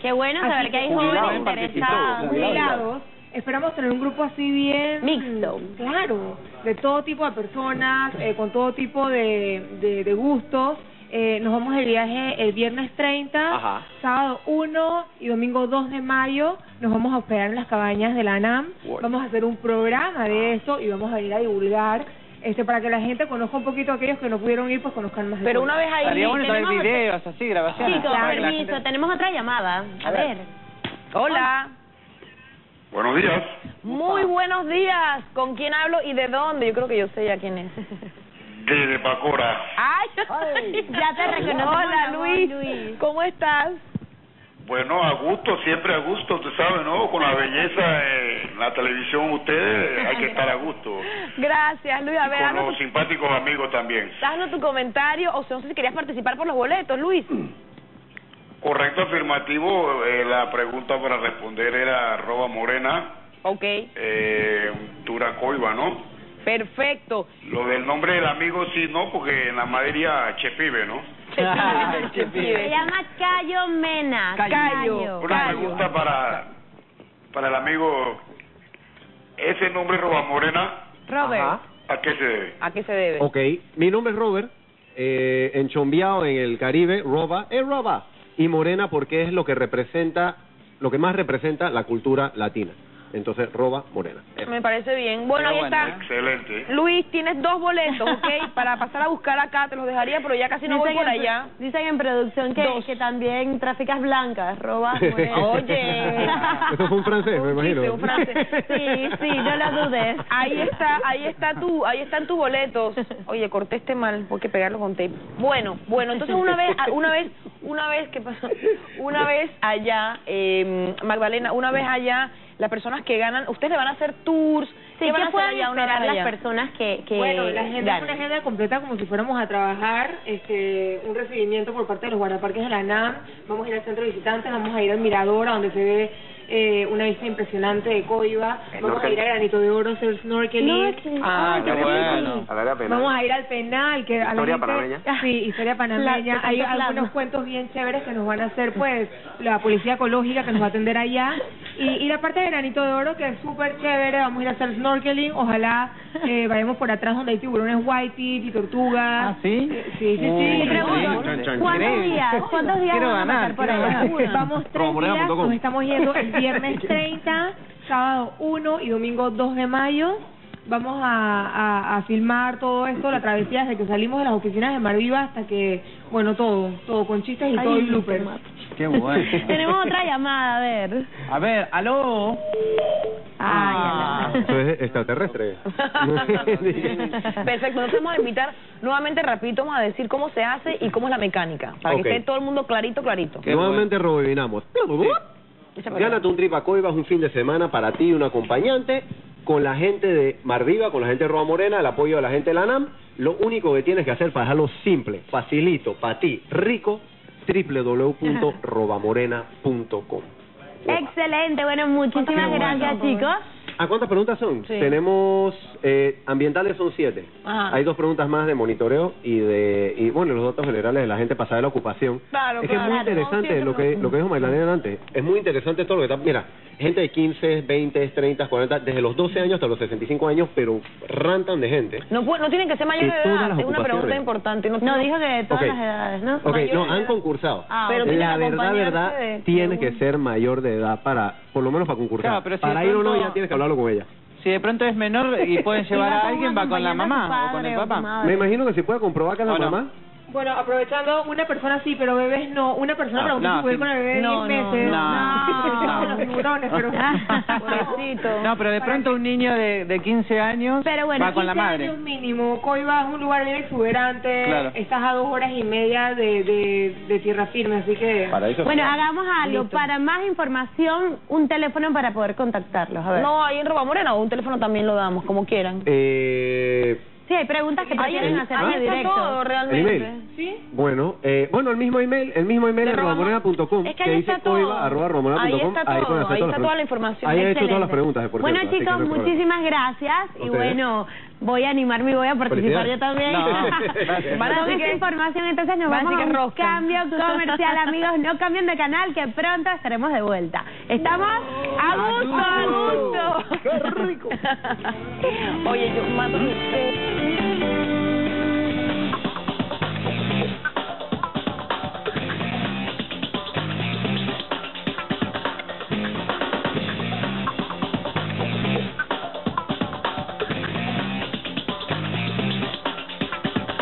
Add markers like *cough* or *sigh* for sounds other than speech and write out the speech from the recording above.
Qué bueno Así saber que hay jóvenes jubilados, interesados. jubilados. Esperamos tener un grupo así bien... Mixto. Claro, de todo tipo de personas, eh, con todo tipo de, de, de gustos. Eh, nos vamos de viaje el viernes 30, Ajá. sábado 1 y domingo 2 de mayo. Nos vamos a hospedar en las cabañas de la ANAM. Bueno. Vamos a hacer un programa de eso y vamos a ir a divulgar este para que la gente conozca un poquito a aquellos que no pudieron ir, pues conozcan más. Pero una vez ahí... Estaría bueno traer tenemos- videos así, grabaciones. Chicos, la permiso, gente- tenemos otra llamada. A, A ver. ver. Hola. Buenos días. Muy buenos días. ¿Con quién hablo y de dónde? Yo creo que yo sé ya quién es. Desde Pacora. ¡Ay! Ya te reconocemos Hola, Luis. Luis. ¿Cómo estás? Bueno, a gusto, siempre a gusto, tú sabes, ¿no? Con la belleza en la televisión, ustedes *laughs* hay que estar a gusto. Gracias, Luis. A Y ver, con haznos los simpáticos amigos también. tu, haznos tu comentario. O sea, no sé si querías participar por los boletos, Luis. Correcto, afirmativo. eh, la pregunta para responder era arroba morena, Ok. eh, Turacoiba, ¿no? Perfecto. Lo del nombre del amigo sí, no, porque en la madería Chepibe, ¿no? *laughs* Se llama Cayo Mena. Cayo. Una pregunta para, para el amigo. ¿Ese nombre roba morena Robert, Ajá. a qué se debe? ¿a qué se debe? Ok, mi nombre es Robert, eh, enchombiado en el Caribe, roba, es roba. Y morena porque es lo que representa, lo que más representa la cultura latina. Entonces, roba, morena. Eso. Me parece bien. Bueno, ahí está. Excelente. Luis, tienes dos boletos, ¿ok? *laughs* Para pasar a buscar acá, te los dejaría, pero ya casi no voy por allá. Dicen en producción que, que también traficas blancas, robas. *laughs* morena. Oye. Eso fue un francés, me imagino. chiste, un francés. Sí, sí, no lo dudes. Ahí está, ahí está tu, ahí están tus boletos. Oye, corté este mal, porque pegarlo con tape. Bueno, bueno, entonces una vez, una vez, una vez, ¿qué pasó? Una vez allá, eh, Magdalena, una vez allá, las personas que ganan, ustedes le van a hacer tours, Sí, ¿qué van a ¿qué hacer pueden allá esperar las allá? personas que, que Bueno, la agenda es una agenda completa como si fuéramos a trabajar, este, un recibimiento por parte de los guardaparques de la NAM, vamos a ir al centro de visitantes, vamos a ir al mirador, a donde se ve eh, una vista impresionante de Coiba, vamos a ir a Granito de Oro, a hacer snorkeling, Snorkeling. Ah, qué bueno. A la pena. vamos a ir al penal, que a la Historia gente- panameña. *laughs* sí, historia panameña, La- hay algunos cuentos bien chéveres que nos van a hacer pues la policía ecológica que nos va a atender allá, y, y la parte de Granito de Oro que es súper chévere, vamos a ir a hacer snorkeling, ojalá eh, vayamos por atrás donde hay tiburones whitey y tortugas. ¿Ah, sí? Eh, sí, sí, pregunto, ¿cuántos días, cuántos días Quiero van a ganar, pasar por ganar. Vamos tres días, nos estamos yendo el viernes *laughs* 30, sábado 1 y domingo 2 de mayo. Vamos a, a, a filmar todo esto, la travesía desde que salimos de las oficinas de Marviva hasta que, bueno, todo, todo con chistes y Ay, todo el blooper. Qué bueno. *laughs* Tenemos otra llamada, a ver. A ver, aló. Ay, Ah. Eso es extraterrestre. *laughs* *laughs* Perfecto, nosotros vamos a invitar nuevamente, rapidito, vamos a decir cómo se hace y cómo es la mecánica, para que esté todo el mundo clarito, clarito. Qué Nuevamente rebobinamos. Echa para Gánate un trip a Coiba, es un fin de semana para ti y un acompañante con la gente de Marviva, con la gente de Roa Morena, el apoyo de la gente de la NAM. Lo único que tienes que hacer para dejarlo simple, facilito, para ti, rico, *laughs* www.robamorena.com. Excelente, bueno, muchísimas gracias, chicos. ¿A cuántas preguntas son? Sí. Tenemos eh, ambientales son siete. Ajá. Hay dos preguntas más de monitoreo y de y bueno los datos generales de la gente para saber la ocupación. Claro, es que es muy interesante lo que lo- que dijo Magdalena antes. Es muy interesante todo lo que está. Mira, gente de 15, 20, 30, 40, desde los 12 años hasta los 65 años, pero rantan de gente. No, no tienen que ser mayores De de edad, es una pregunta importante. No, No, dijo que de todas las edades, ¿no? Ok, Mayores no, de han edad. concursado. Ah, Pero la verdad, verdad, de- tiene de que ser mayor de edad para, por lo menos para concursar. Claro, pero si para de ir o no ya tienes que hablarlo con ella. Si de pronto es menor y pueden *laughs* llevar va a alguien, va con la mamá o con el papá. Me imagino que se puede comprobar que es la mamá. Bueno, aprovechando, una persona sí, pero bebés no. Una persona Ah, preguntó no, si puede sí. ir con el bebé de No, 10 no, meses. no. *laughs* Los tiburones, pero... *laughs* Pobrecito. No, pero de pronto un niño de, de 15 años Pero bueno, va con la 15 madre. años mínimo. Coiba es un lugar bien exuberante. Claro. Estás a dos horas y media de, de, de tierra firme, así que... Para eso. Bueno, hagamos algo. Listo. Para más información, un teléfono para poder contactarlos. A ver. No, ahí en Roba Morena o un teléfono también lo damos, como quieran. Eh, Sí, hay preguntas que prefieren hacer ahí en está directo. todo ¿El realmente. email? ¿Sí? Bueno, eh, bueno, el mismo email, el mismo email es Roba- robamorena.com, Es que dice está todo. coiba, arroba robamorena.com, Ahí está todo, ahí está toda la información. Ahí he hecho todas las preguntas, por Bueno, cierto, chicos, muchísimas gracias. Y bueno, voy a animarme y voy a participar yo también. No, *laughs* *laughs* Así esta información, entonces nos van a vamos a un rosca. cambio *laughs* comercial, amigos. No cambien de canal, que pronto estaremos de vuelta. Estamos a gusto, a gusto. ¡Qué rico! *laughs* Oye, yo mando